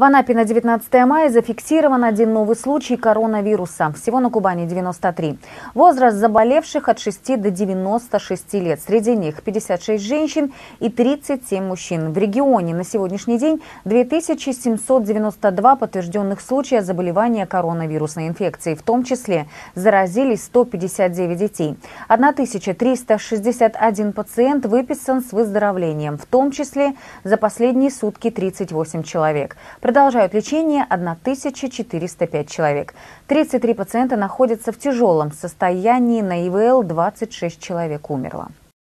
В Анапе на 19 мая зафиксирован один новый случай коронавируса. Всего на Кубани 93. Возраст заболевших от 6 до 96 лет. Среди них 56 женщин и 37 мужчин. В регионе на сегодняшний день 2792 подтвержденных случая заболевания коронавирусной инфекцией. В том числе заразились 159 детей. 1361 пациент выписан с выздоровлением. В том числе за последние сутки 38 человек. Продолжают лечение 1405 человек. 33 пациента находятся в тяжелом состоянии, на ИВЛ 26 человек умерло.